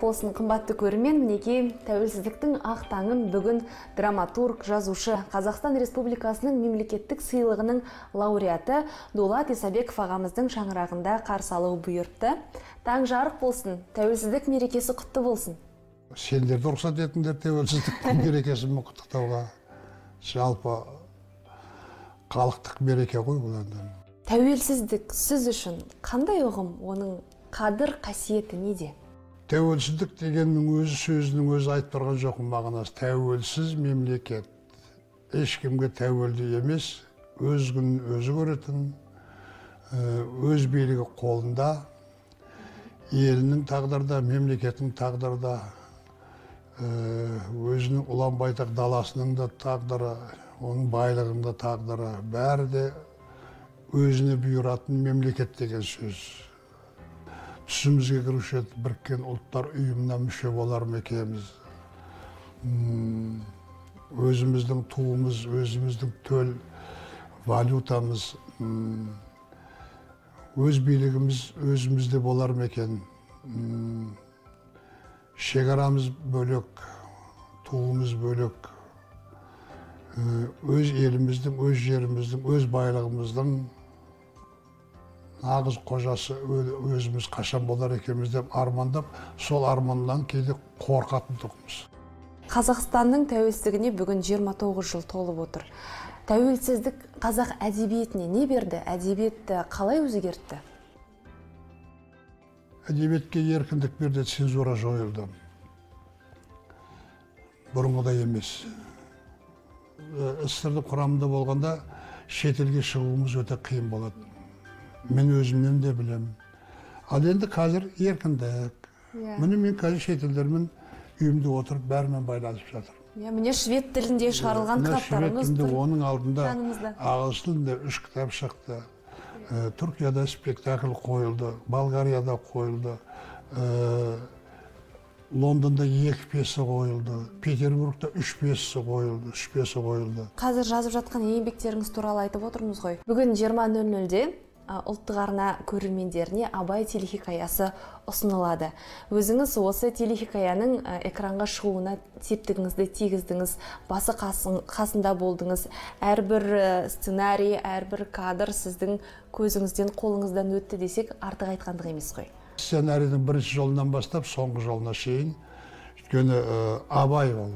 Болсын қымбатты көрермен. Мінекей тәуелсіздіктің ақ таңын бүгін драматург жазушы қазақстан республикасының мемлекеттік сыйлығының лауреаты дулат исабеков ағамыздың шаңырағында қарсы алу бұйыртты. Таң жарық болсын тәуелсіздік мерекесі құтты болсын. Сендерді рұқсат етіңдер тәуелсіздіктің мерекесін құттықтауға? Жалпы халықтық мереке ғой бұл енді. Тәуелсіздік сіз үшін қандай ұғым? Оның қадір қасиеті неде? Тәуелсіздік дегеннің өзі сөзінің өзі айтып тұрған жоқпын мағынасы. Тәуелсіз мемлекет. Ешкімге тәуелді емес өз күнін өзі көретін өз билігі қолында елінің тағдырда мемлекеттің тағдырда өзінің ұлан байтақ даласының да тағдыры оның байлығының да тағдыры бәрі де өзіне бұйыратын мемлекет деген сөз. Түсімізге кіруші еді біріккен ұлттар ұйымына мүше болар ма екенбіз өзіміздің туымыз өзіміздің төл валютамыз өз билігіміз өзімізде болар ма екен шекарамыз бөлек туымыз бөлек өз еліміздің өз жеріміздің өз байлығымыздың нағыз қожасы өзіміз қашан болар екенбіз деп армандап сол арманнан кейде қорқатын тұғымыз қазақстанның тәуелсіздігіне бүгін 29 жыл толып отыр тәуелсіздік қазақ әдебиетіне не берді әдебиетті қалай өзгертті әдебиетке еркіндік берді цензура жойылды бұрынғыдай емес ссср құрамында болғанда шетелге шығуымыз өте қиын болады мен өзімнен де білемін ал енді қазір еркіндік міне мен қазір шетелдермен үйімде отырып бәрімен байланысып жатырмын иә міне швед тілінде шығарылған кітаптарыңыз оның алдында ағылшын тілінде үш кітап шықты түркияда спектакль қойылды болгарияда қойылды лондонда екі пьеса қойылды петербургта үш пьеса қойылды үш пьеса қойылды қазір жазып жатқан еңбектеріңіз туралы айтып отырмыз ғой бүгін жиырма нөл нөлде ұлттық арна көрермендеріне абай телехикаясы ұсынылады. Өзіңіз осы телехикаяның экранға шығуына септігіңізді тигіздіңіз басы қасында болдыңыз. Әрбір сценарий әрбір кадр сіздің көзіңізден қолыңыздан өтті десек артық айтқандық емес қой. Сценарийдің бірінші жолынан бастап соңғы жолына шейін өйткені абай ол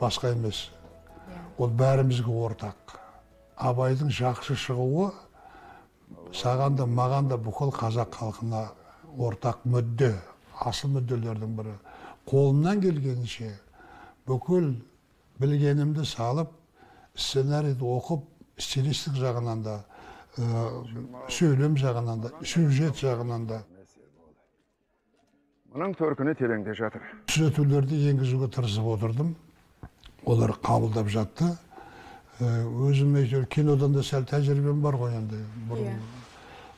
басқа емес. Ол бәрімізге ортақ. Абайдың жақсы шығуы саған да маған да бүкіл қазақ халқына ортақ мүдде асыл мүдделердің бірі. Қолымнан келгенше бүкіл білгенімді салып сценарийді оқып стилистік жағынан да сөйлем жағынан да сюжет жағынан да. Мұның төркіні тереңде жатыр. Түзетулерді енгізуге тырысып отырдым. Олар қабылдап жатты. Өзім әйтеуір кинодан да сәл тәжірибем бар ғой енді бұрын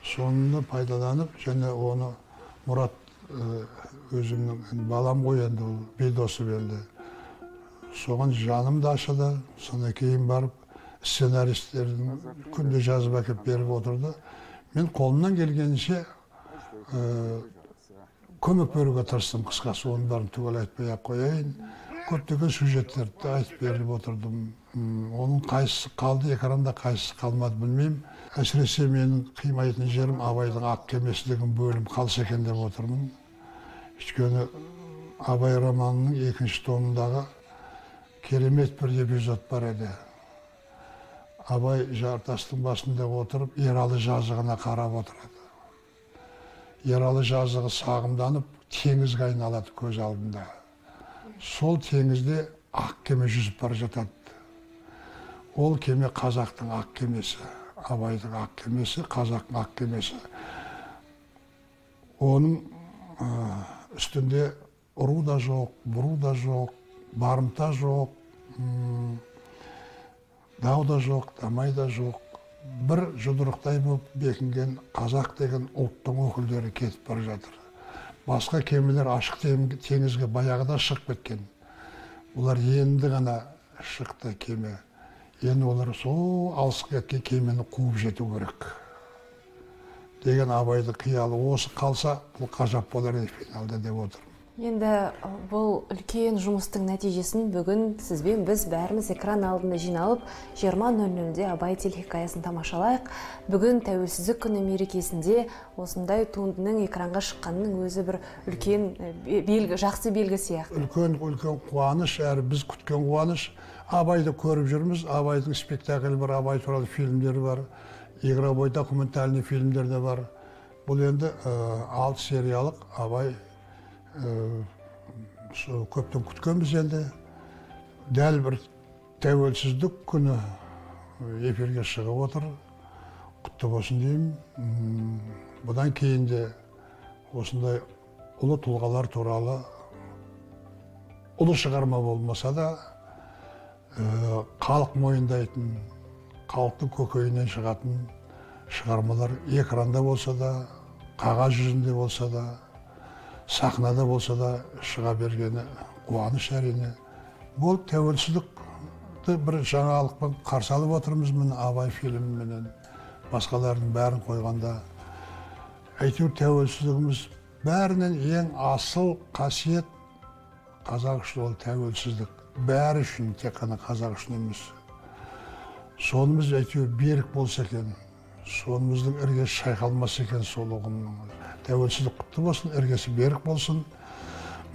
соны пайдаланып және оны мұрат өзімнің балам ғой енді ол бидосов енді соған жаным да ашыды содан кейін барып сценаристердің күнде жазып әкеліп беріп отырды мен қолымнан келгенше көмек беруге тырыстым қысқасы оның бәрін түгел айтпай ақ қояйын көптеген сюжеттерді айтып беріп отырдым оның қайсысы қалды экранда қайсысы қалмады білмеймін әсіресе менің қимайтын жерім абайдың ақ кемесі деген бөлім қалса екен деп отырмын өйткені абай романының екінші томындағы керемет бір эпизод бар еді абай жартастың басында отырып ералы жазығына қарап отырады ералы жазығы сағымданып теңізге айналады көз алдында сол теңізде ақ кеме жүзіп бара жатады. Ол кеме қазақтың ақ кемесі абайдың ақ кемесі қазақтың ақ кемесі. Оның үстінде ұру да жоқ бұру да жоқ барымта жоқ дау да жоқ дамай да жоқ. Бір жұдырықтай болып бекінген қазақ деген ұлттың өкілдері кетіп бара жатыр. Басқа кемелер ашық теңізге баяғыда шығып кеткен олар енді ғана шықты кеме. Енді олар сол алысқа кеткен кемені қуып жету керек. Деген абайды қиялы осы қалса бұл ғажап болар еді финалда деп отырмын енді бұл үлкен жұмыстың нәтижесін бүгін сізбен біз бәріміз экран алдында жиналып 20.00-де абай телехикаясын тамашалайық. Бүгін тәуелсіздік күні мерекесінде осындай туындының экранға шыққанының өзі бір үлкен белгі жақсы белгі сияқты. Үлкен үлкен қуаныш әрі біз күткен қуаныш. Абайды көріп жүрміз. Абайдың спектаклі бар абай туралы фильмдері бар игровой документальный фильмдер де бар. Бұл енді алты сериялық абай көптен күткенбіз енді дәл бір тәуелсіздік күні эфирге шығып отыр. Құтты болсын деймін. Бұдан кейін де осындай ұлы тұлғалар туралы ұлы шығарма болмаса да халық мойындайтын халықтың көкейінен шығатын шығармалар экранда болса да қағаз жүзінде болса да сахнада болса да шыға бергені қуаныш әрине. Бұл тәуелсіздікті бір жаңалықпен қарсы алып отырмыз міне абай фильміменен. Басқалардың бәрін қойғанда әйтеуір тәуелсіздігіміз бәрінен ең асыл қасиет қазақ үшін ол тәуелсіздік. Бәрі үшін тек қана қазақ үшін емес. Сонымыз әйтеуір берік болса екен сонымыздың іргесі шайқалмаса екен сол ұғымның. Тәуелсіздік құтты болсын іргесі берік болсын.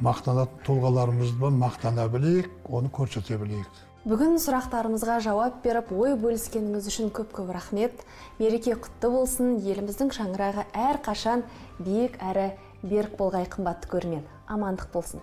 Мақтанатын тұлғаларымызды мақтана білейік оны көрсете білейік. Бүгін сұрақтарымызға жауап беріп ой бөліскеніңіз үшін көп көп рахмет. Мереке құтты болсын. Еліміздің шаңырағы әр қашан биік әрі берік болғай қымбатты көрермен. Амандық болсын.